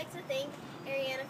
like to thank Ariana